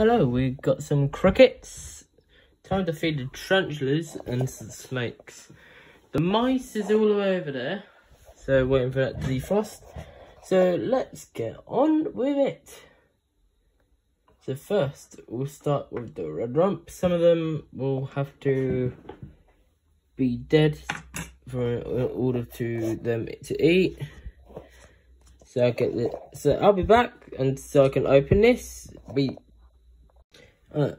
Hello, we've got some crickets. Time to feed the tarantulas and some snakes. The mice is all the way over there. So waiting for that to defrost. So let's get on with it. So first, we'll start with the red rump. Some of them will have to be dead for in order to them to eat. So I get So I'll be back, and so I can open this. We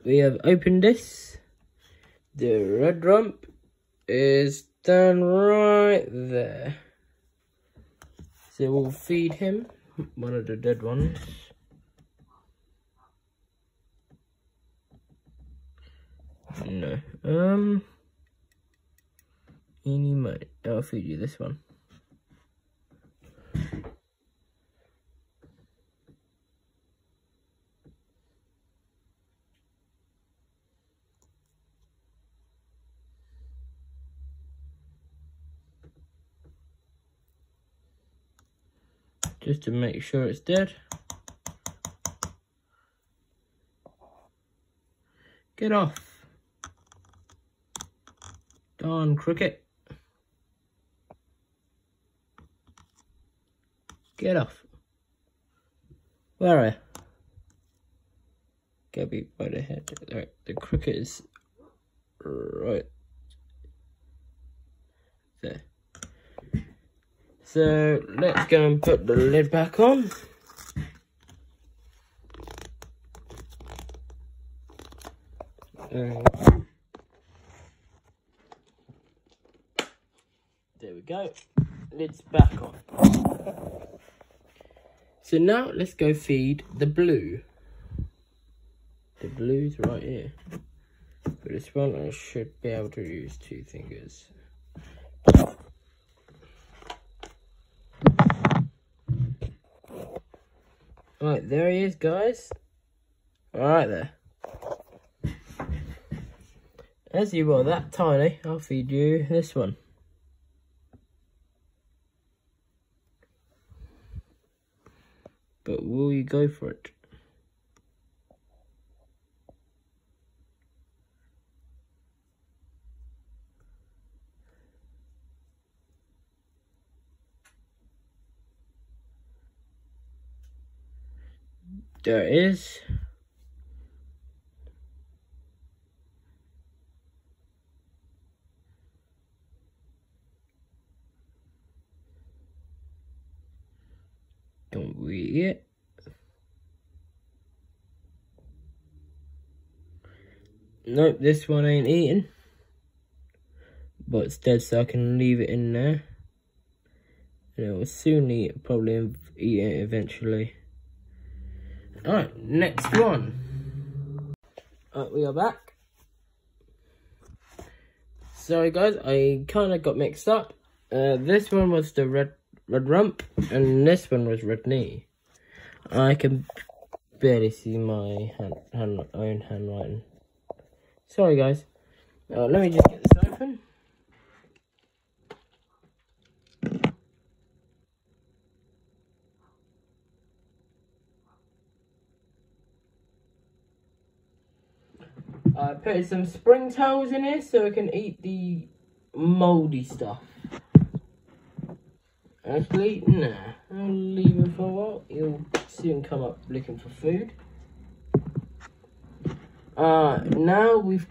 we have opened this. The red rump is down right there. So we'll feed him one of the dead ones. No. Um. Any might. I'll feed you this one. Just to make sure it's dead. Get off. Darn cricket. Get off. Where are you? Get me by the head. Right, the cricket is right there. So let's go and put the lid back on. there we go. Lid's back on. So now let's go feed the blue. The blue's right here. For this one, I should be able to use two fingers. Right, there he is, guys. Alright there. As you are that tiny, I'll feed you this one. but will you go for it? There is Don't read it. Nope, this one ain't eating. But it's dead, so I can leave it in there. And it will soon eat, probably eat it eventually. Alright, next one. Alright, we are back. Sorry guys, I kind of got mixed up. Uh, this one was the red red rump, and this one was red knee. I can barely see my hand, hand own handwriting. Sorry, guys. Uh, let me just get this open. I put some springtails in here so it can eat the mouldy stuff. Actually, nah. I'll leave him for a while. He'll soon come up looking for food. Uh, now we've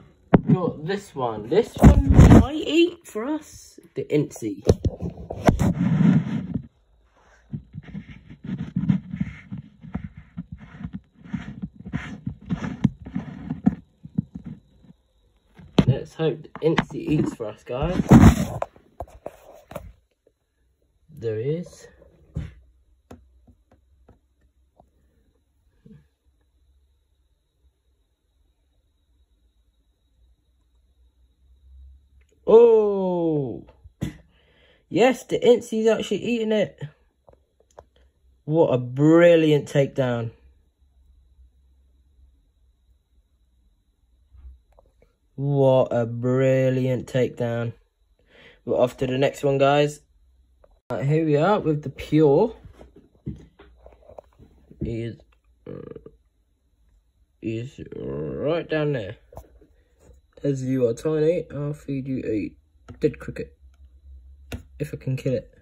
got this one. This one might eat for us. The Incy. Let's hope the Incy eats for us, guys there is Oh, yes, the Incy's actually eating it. What a brilliant takedown. What a brilliant takedown. We're off to the next one, guys. Right, here we are with the pure. Is uh, is right down there. As you are tiny, I'll feed you a dead cricket. If I can kill it.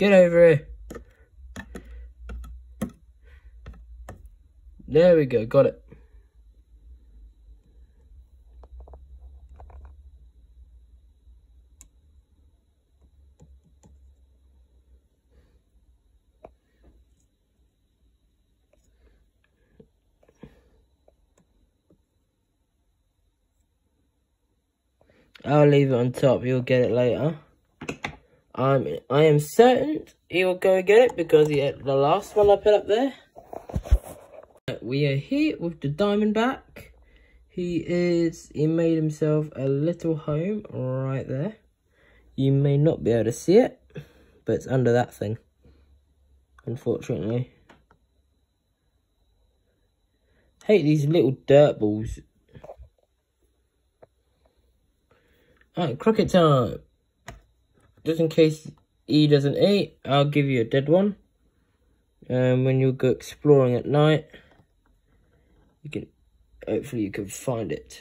Get over here. There we go, got it. I'll leave it on top. You'll get it later. I'm, I am certain he'll go get it because he had the last one I put up there. We are here with the Diamondback. He is, he made himself a little home right there. You may not be able to see it, but it's under that thing, unfortunately. Hate these little dirt balls Alright, croquet time. Just in case he doesn't eat, I'll give you a dead one. And um, when you go exploring at night, you can, hopefully you can find it.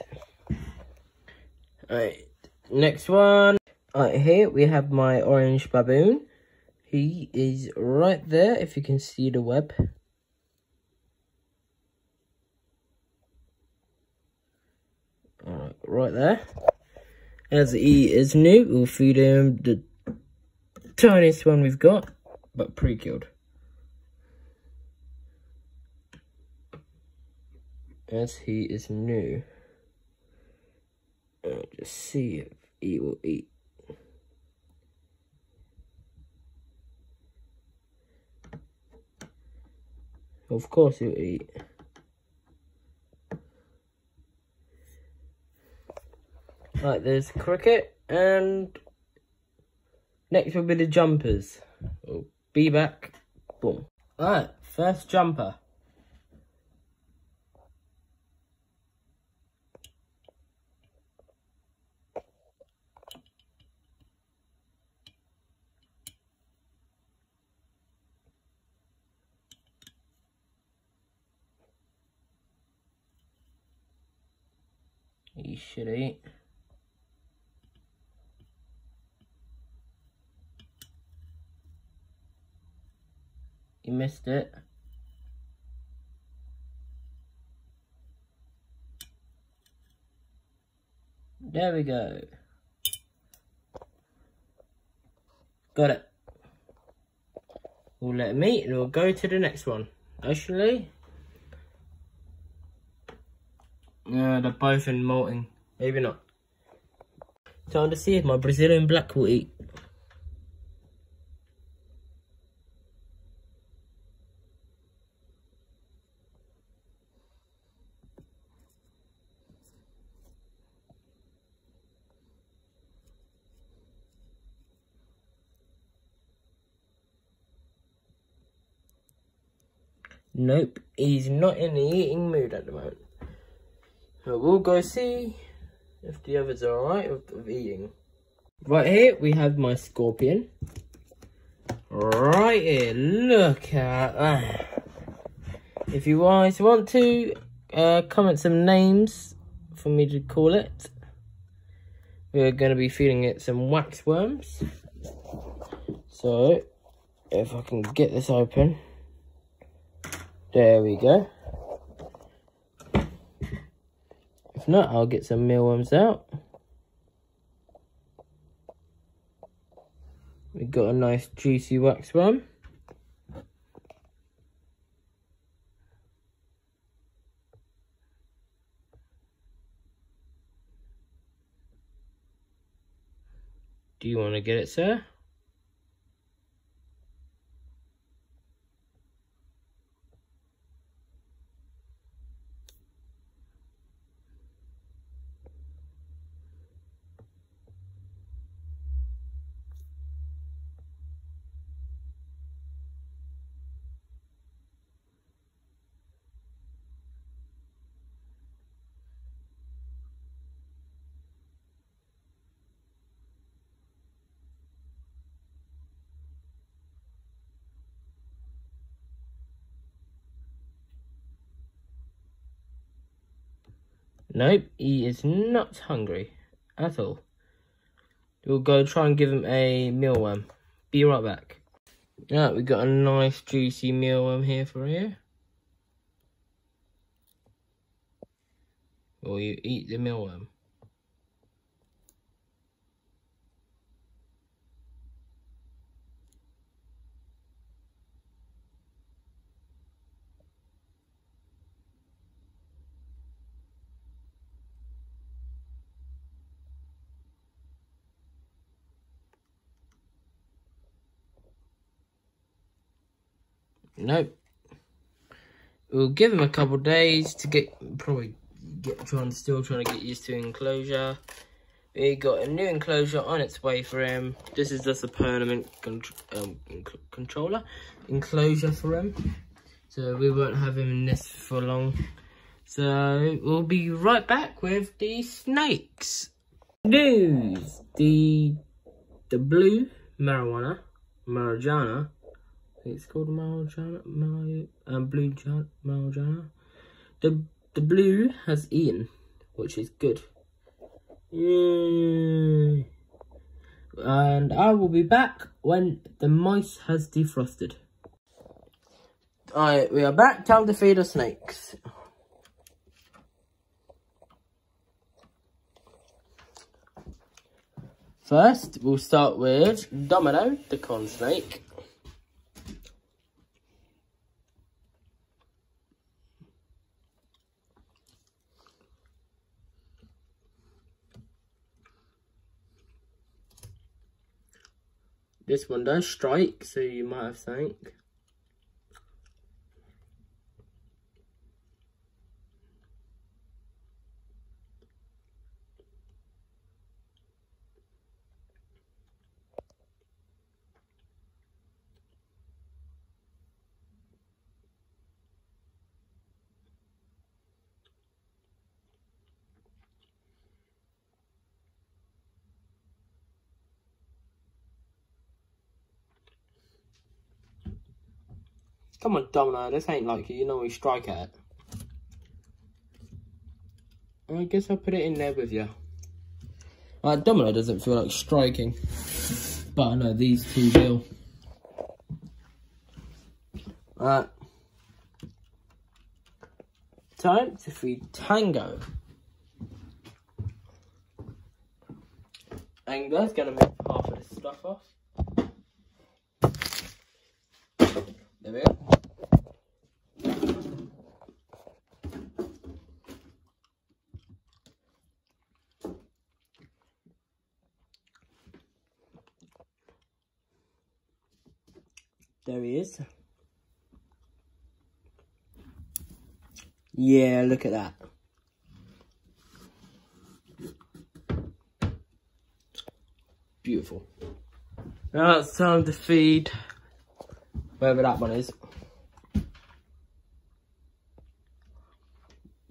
Alright, next one. Alright, here we have my orange baboon. He is right there, if you can see the web. Alright, right there. As he is new, we'll feed him the tiniest one we've got, but pre-killed. As he is new. I'll just see if he will eat. Of course he'll eat. Right, there's cricket, and next will be the jumpers. We'll be back. Boom. Alright, first jumper. He should eat. You missed it. There we go. Got it. We'll let me. eat and we'll go to the next one. Actually, yeah, they're both in molting. Maybe not. Time to see if my Brazilian black will eat. Nope, he's not in the eating mood at the moment. So we'll go see if the others are alright with, with eating. Right here, we have my scorpion. Right here, look at that. If you guys want to, uh, comment some names for me to call it. We're going to be feeding it some wax worms. So, if I can get this open. There we go. If not, I'll get some mealworms out. We got a nice juicy wax one. Do you want to get it, sir? Nope, he is not hungry at all. We'll go try and give him a mealworm. Be right back. Yeah, we got a nice juicy mealworm here for you. Will you eat the mealworm? Nope. We'll give him a couple days to get probably get trying still trying to get used to enclosure. We got a new enclosure on its way for him. This is just a permanent con um, controller enclosure for him. So we won't have him in this for long. So we'll be right back with the snakes. News. The the blue marijuana, marijuana it's called Marjana, Mar um, Blue Marjana. The the blue has Ian, which is good. Yay! And I will be back when the mice has defrosted. Alright, we are back. Time to feed the snakes. First, we'll start with Domino, the corn snake. This one does strike, so you might have sank. Come on, Domino, this ain't like you, you know we strike at it. I guess I'll put it in there with you. Uh, like, Domino doesn't feel like striking, but I know these two will. Right. Time to feed Tango. Tango's gonna move half of this stuff off. There we go. There he is. Yeah, look at that. Beautiful. Now it's time to feed wherever that one is.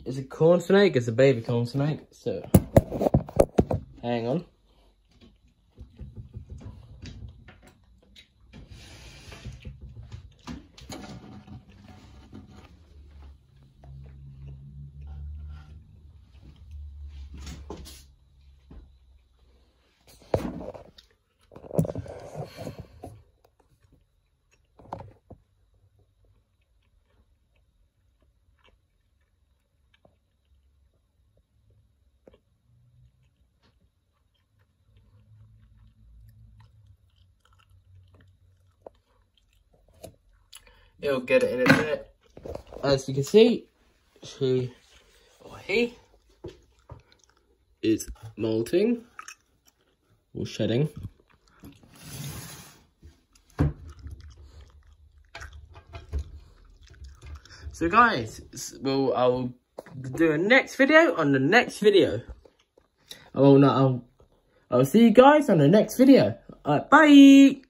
It's a corn snake, it's a baby corn snake, so hang on. It'll get it in a minute. As you can see, she or he is molting or shedding. So guys, well, I'll do a next video on the next video. Oh no, I'll, I'll see you guys on the next video. Alright, bye!